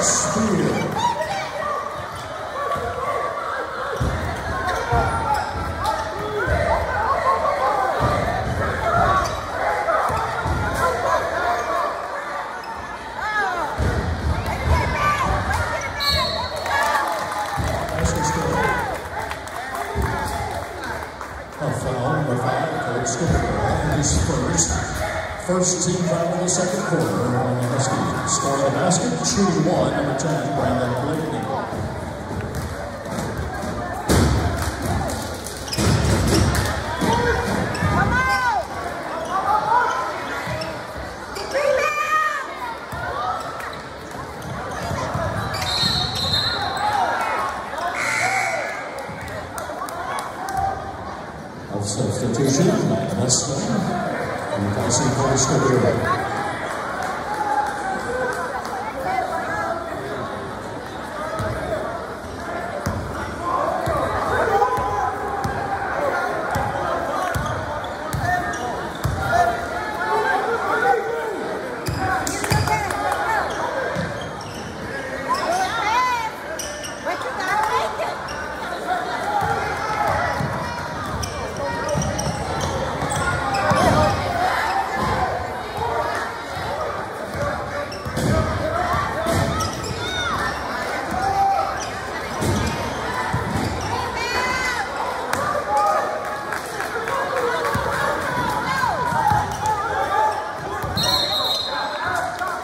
First. First team foul in the second quarter on the Huskies. Scoring the basket, 2-1, number 10, Brandon Blakeney. Substitution, Weston, and Tyson Cole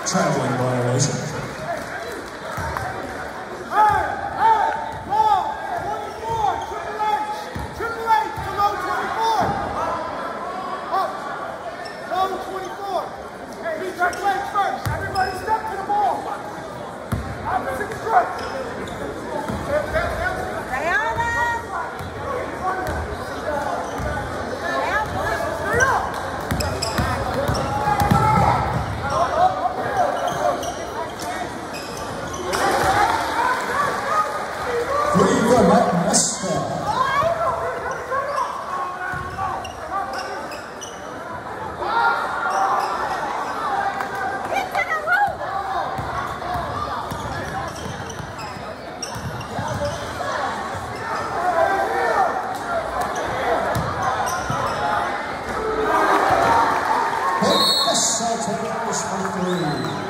Traveling violation. Everybody step to the ball. Opposite strike. Three from Weston. Yes, I'll take.